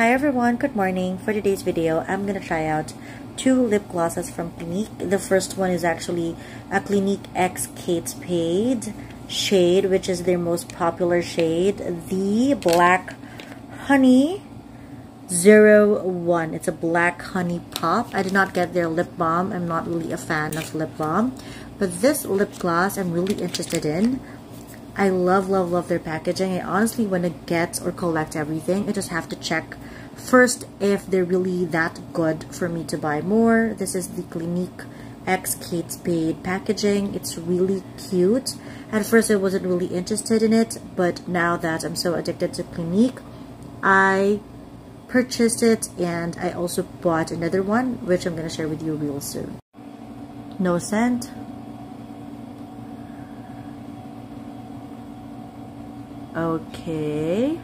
Hi everyone, good morning. For today's video, I'm gonna try out two lip glosses from Clinique. The first one is actually a Clinique X Kate Spade shade, which is their most popular shade, the Black Honey 01. It's a black honey pop. I did not get their lip balm. I'm not really a fan of lip balm. But this lip gloss I'm really interested in. I love, love, love their packaging. I honestly want to get or collect everything. I just have to check first if they're really that good for me to buy more. This is the Clinique X Kate Spade packaging. It's really cute. At first I wasn't really interested in it, but now that I'm so addicted to Clinique, I purchased it and I also bought another one, which I'm going to share with you real soon. No scent. Okay.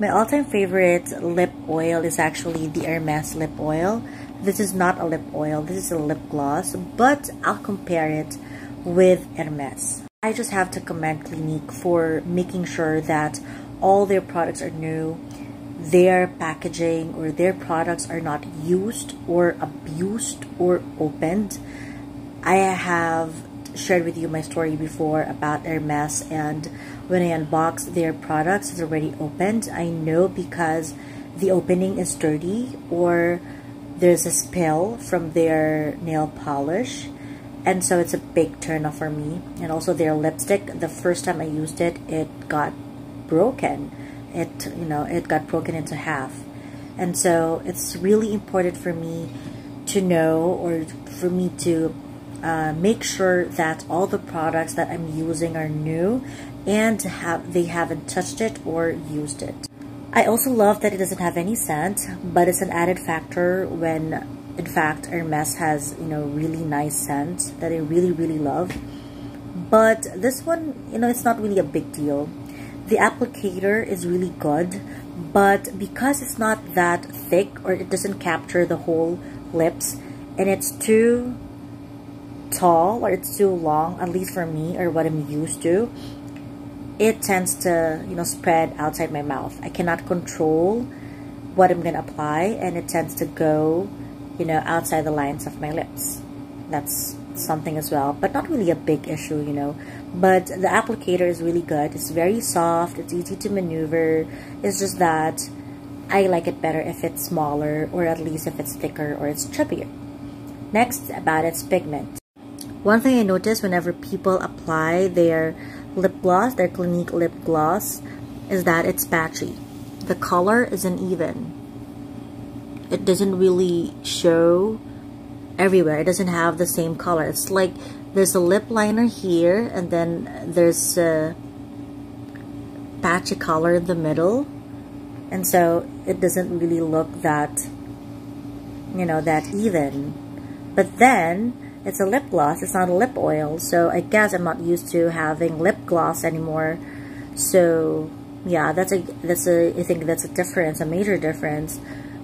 My all-time favorite lip oil is actually the Hermes lip oil. This is not a lip oil, this is a lip gloss, but I'll compare it with Hermes. I just have to commend Clinique for making sure that all their products are new, their packaging or their products are not used or abused or opened. I have shared with you my story before about Hermes and when I unbox their products it's already opened. I know because the opening is dirty or there's a spill from their nail polish and so it's a big turn off for me. And also their lipstick the first time I used it it got broken. It you know it got broken into half. And so it's really important for me to know or for me to uh, make sure that all the products that I'm using are new and have they haven't touched it or used it. I also love that it doesn't have any scent, but it's an added factor when in fact Hermes has, you know, really nice scent that I really, really love. But this one, you know, it's not really a big deal. The applicator is really good, but because it's not that thick or it doesn't capture the whole lips and it's too tall or it's too long, at least for me or what I'm used to, it tends to, you know, spread outside my mouth. I cannot control what I'm going to apply and it tends to go, you know, outside the lines of my lips. That's something as well, but not really a big issue, you know. But the applicator is really good. It's very soft. It's easy to maneuver. It's just that I like it better if it's smaller or at least if it's thicker or it's chubbier. Next, about its pigment. One thing I notice whenever people apply their lip gloss, their Clinique lip gloss, is that it's patchy. The color isn't even. It doesn't really show everywhere. It doesn't have the same color. It's like there's a lip liner here and then there's a patchy color in the middle. And so it doesn't really look that, you know, that even. But then it's a lip gloss. It's not a lip oil. So I guess I'm not used to having lip gloss anymore. So yeah, that's a that's a I think that's a difference, a major difference.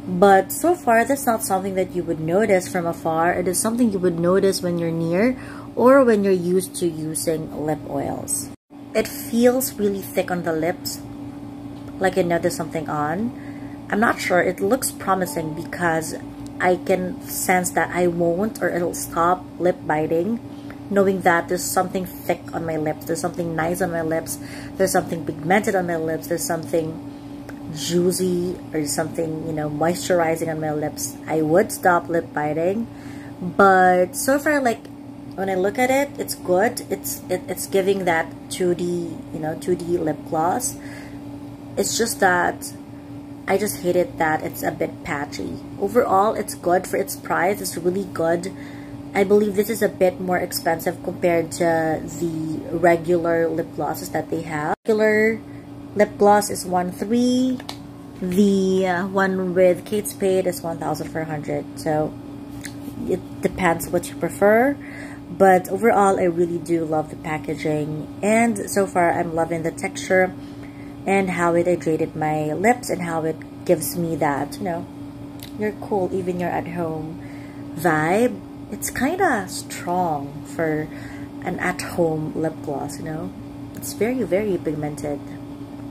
But so far, that's not something that you would notice from afar. It is something you would notice when you're near or when you're used to using lip oils. It feels really thick on the lips, like know something on. I'm not sure. It looks promising because I can sense that I won't or it'll stop lip biting knowing that there's something thick on my lips there's something nice on my lips there's something pigmented on my lips there's something juicy or something you know moisturizing on my lips. I would stop lip biting but so far like when I look at it it's good. It's it, it's giving that 2D you know 2D lip gloss. It's just that I just hated that it's a bit patchy. Overall, it's good for its price. It's really good. I believe this is a bit more expensive compared to the regular lip glosses that they have. Regular lip gloss is 1.3. The uh, one with Kate Spade is 1,400. So it depends what you prefer. But overall, I really do love the packaging. And so far, I'm loving the texture and how it hydrated my lips and how it gives me that, you know, you're cool even you're at home vibe. It's kind of strong for an at-home lip gloss, you know. It's very, very pigmented.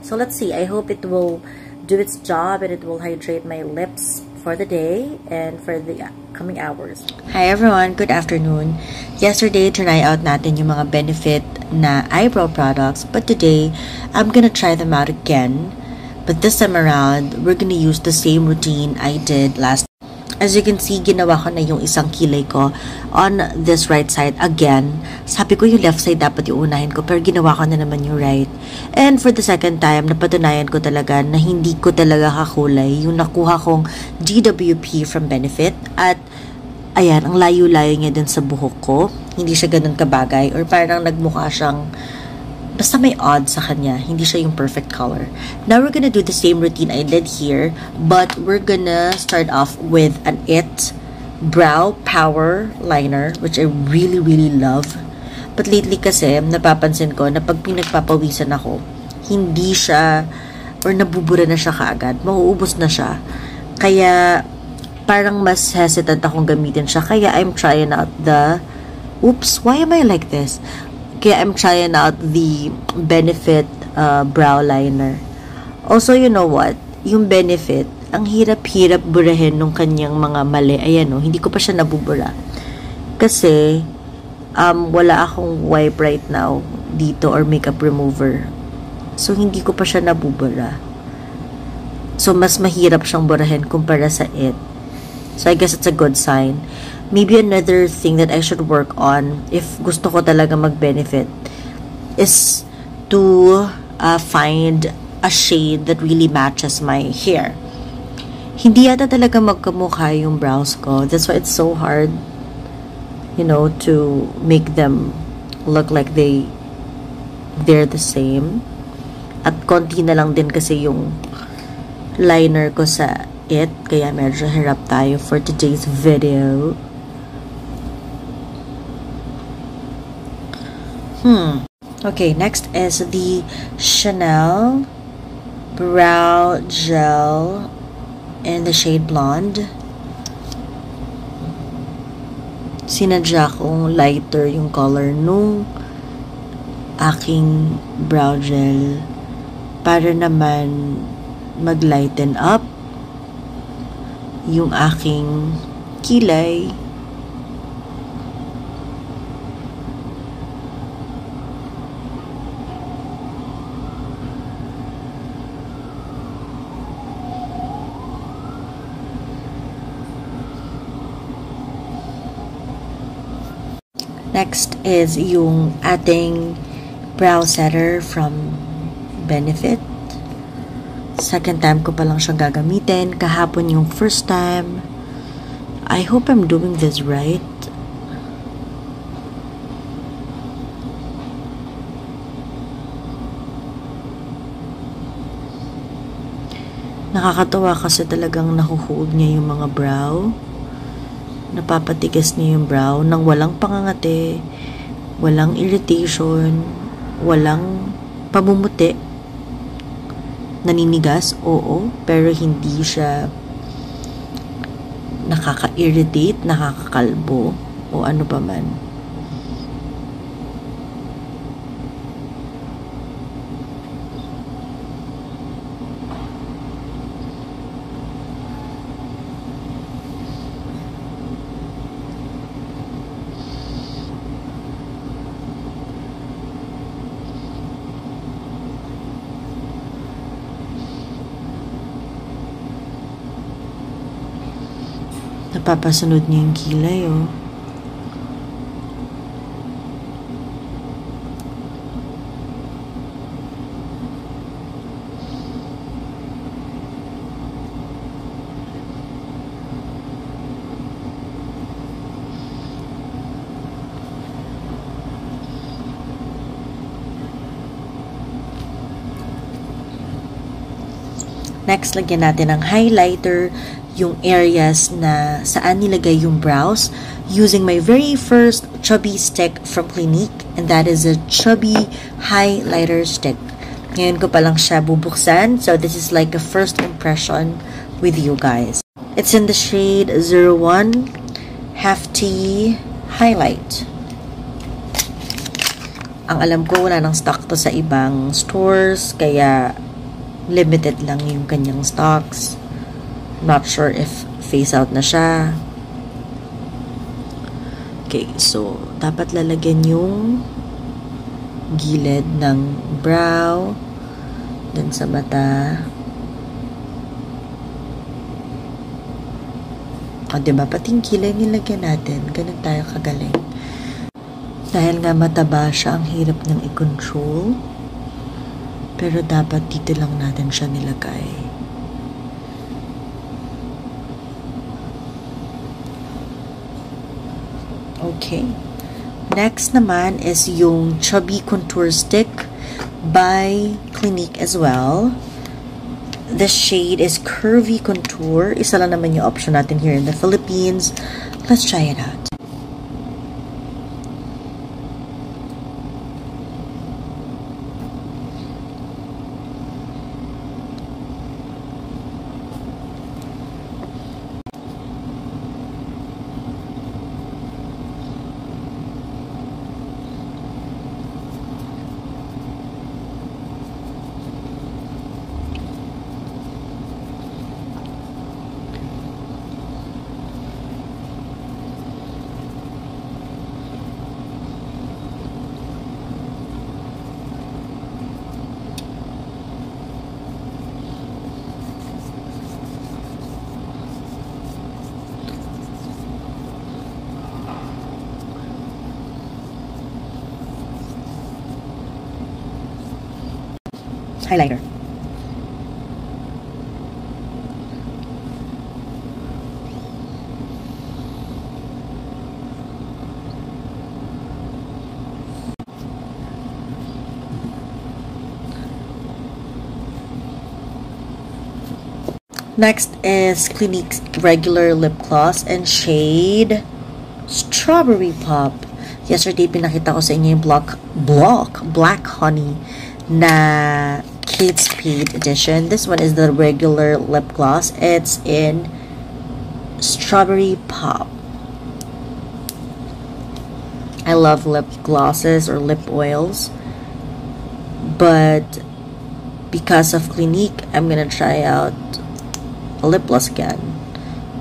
So let's see. I hope it will do its job and it will hydrate my lips for the day and for the coming hours. Hi everyone, good afternoon. Yesterday, try out natin yung mga benefit na eyebrow products, but today, I'm gonna try them out again. But this time around, we're gonna use the same routine I did last As you can see, ginawa ko na yung isang kilay ko on this right side again. Sabi ko yung left side dapat yung unahin ko, pero ginawa ko na naman yung right. And for the second time, napatunayan ko talaga na hindi ko talaga kakulay yung nakuha kong GWP from Benefit. At ayan, ang layo-layo niya dun sa buhok ko. Hindi siya ganun kabagay or parang nagmukha siyang basta may odd sa kanya. Hindi siya yung perfect color. Now, we're gonna do the same routine I did here, but we're gonna start off with an IT Brow Power Liner, which I really, really love. But lately kasi, napapansin ko na pag pinagpapawisan ako, hindi siya, or nabubura na siya kaagad. Mauubos na siya. Kaya, parang mas hesitant akong gamitin siya. Kaya, I'm trying out the, oops, why am I like this? Kaya I'm trying out the Benefit uh, brow liner. Also, you know what? Yung Benefit, ang hirap-hirap burahin nung kanyang mga mali. Ayan o, oh, hindi ko pa siya nabubura. Kasi, um, wala akong wipe right now dito or makeup remover. So, hindi ko pa siya nabubura. So, mas mahirap siyang burahin kumpara sa it. So, I guess it's a good sign maybe another thing that I should work on if gusto ko talaga mag-benefit is to uh, find a shade that really matches my hair. Hindi yata talaga magkamukha yung brows ko. That's why it's so hard, you know, to make them look like they they're the same. At konti na lang din kasi yung liner ko sa it. Kaya medyo hirap tayo for today's video. Hmm. Okay, next is the Chanel Brow Gel in the shade Blonde. Sinadya kong lighter yung color nung aking brow gel para naman mag-lighten up yung aking kilay Next is yung ating brow setter from Benefit. Second time ko pa lang siyang gagamitin. Kahapon yung first time. I hope I'm doing this right. Nakakatawa kasi talagang nahuhold niya yung mga brow napapatigas niya yung brow nang walang pangangate, walang irritation, walang pamumuti. Naninigas, oo, pero hindi siya nakaka-irritate, nakakakalbo, o ano pa man. Napapasunod niya yung kilay, oh. Next, lagyan natin ng highlighter yung areas na saan nilagay yung brows using my very first chubby stick from Clinique and that is a chubby highlighter stick. Ngayon ko pa lang siya bubuksan so this is like a first impression with you guys. It's in the shade 01 Hefty Highlight. Ang alam ko wala nang stock to sa ibang stores kaya limited lang yung kanyang stocks. Not sure if face out na siya. Okay, so dapat lalagyan yung gilid ng brow dun sa mata. O, diba? Pati yung kilay nilagyan natin. Ganun tayo kagaling. Dahil nga mataba siya, ang hirap niyang i-control. Pero dapat dito lang natin siya nilagay. Okay. Next naman is yung Chubby Contour Stick by Clinique as well. The shade is Curvy Contour. Isa lang naman yung option natin here in the Philippines. Let's try it out. Highlighter. Next is Clinique's regular lip gloss and shade Strawberry Pop. Yesterday, pinakita ko sa inyo yung block, block, Black Honey na Kate Spade edition. This one is the regular lip gloss. It's in Strawberry Pop. I love lip glosses or lip oils. But because of Clinique, I'm gonna try out a lip gloss again.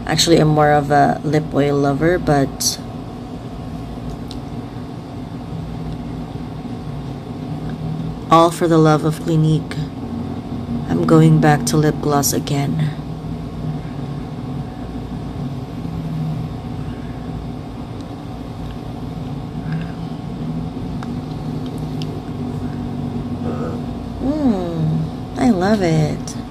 Actually, I'm more of a lip oil lover, but all for the love of Clinique. I'm going back to lip gloss again. Mmm, I love it.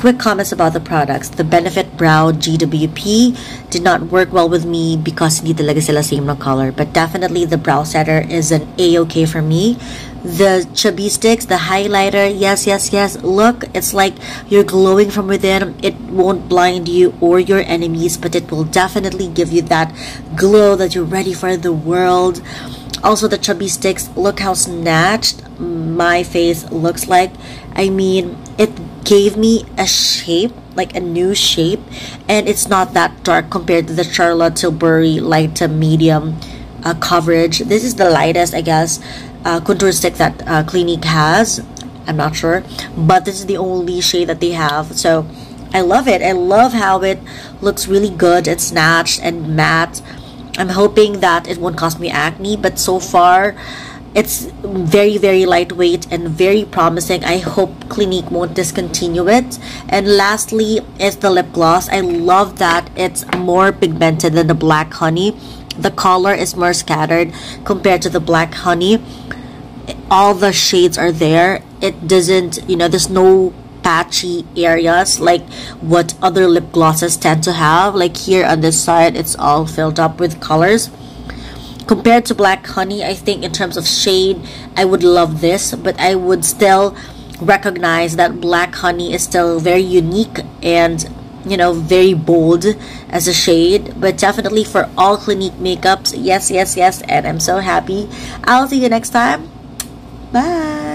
Quick comments about the products. The Benefit Brow GWP did not work well with me because hindi talaga sila same na color. But definitely the brow setter is an A-okay for me. The chubby sticks, the highlighter, yes, yes, yes. Look, it's like you're glowing from within. It won't blind you or your enemies, but it will definitely give you that glow that you're ready for the world. Also, the chubby sticks, look how snatched my face looks like. I mean, it gave me a shape like a new shape and it's not that dark compared to the Charlotte Tilbury light to medium uh, coverage. This is the lightest I guess uh, contour stick that uh, Clinique has. I'm not sure but this is the only shade that they have. So I love it. I love how it looks really good. It's snatched and matte. I'm hoping that it won't cause me acne but so far it's very very lightweight and very promising. I hope clinique won't discontinue it. And lastly is the lip gloss. I love that it's more pigmented than the black honey. The color is more scattered compared to the black honey. All the shades are there. It doesn't you know there's no patchy areas like what other lip glosses tend to have. Like here on this side it's all filled up with colors compared to black honey i think in terms of shade i would love this but i would still recognize that black honey is still very unique and you know very bold as a shade but definitely for all clinique makeups yes yes yes and i'm so happy. I'll see you next time. Bye